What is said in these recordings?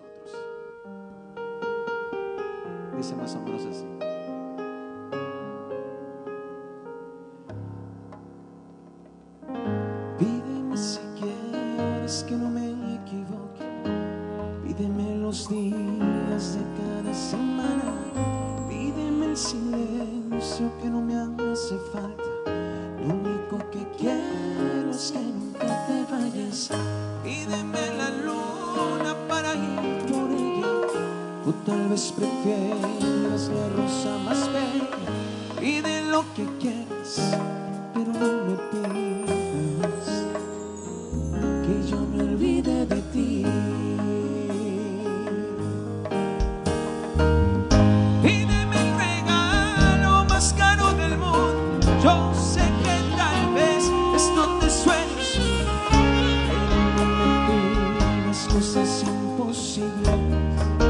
nosotros. Dice más o menos así. Pídeme si quieres que no me equivoque. Pídeme los días de cada semana. Pídeme el silencio que no me hace falta. Lo único que quiero es que nunca te vayas. O tal vez prefieras la rosa más bella. Pide lo que quieras, pero no me pidas que yo me olvide de ti. Pídeme el regalo más caro del mundo. Yo sé que tal vez esto te absurdo, pero no me pidas cosas imposibles.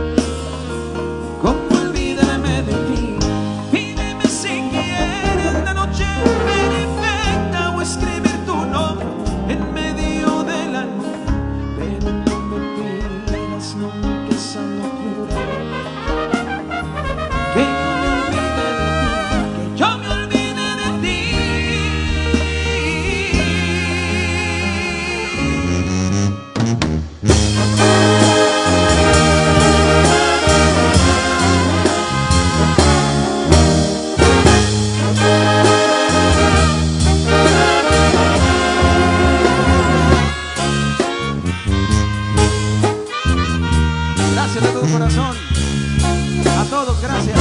Gracias de todo corazón. A todos, gracias.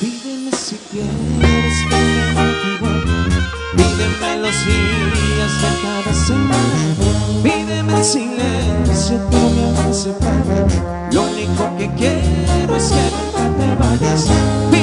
Pídeme si quieres equivoque. Pídeme los días de cada semana. Pídeme el silencio no me hace. Lo único que quiero es que nunca te vayas.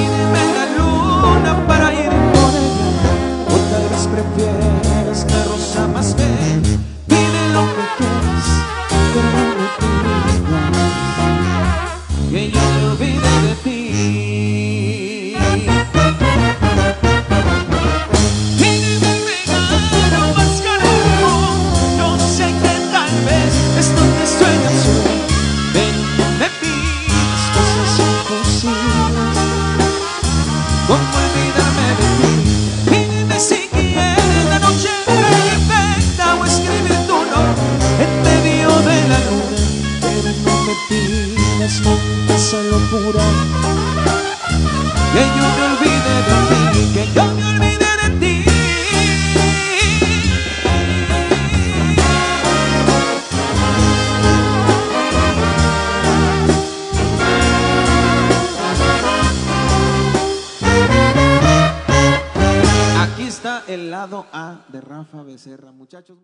Esa locura. Que yo me olvide de ti, que yo me olvide de ti. Aquí está el lado A de Rafa Becerra, muchachos.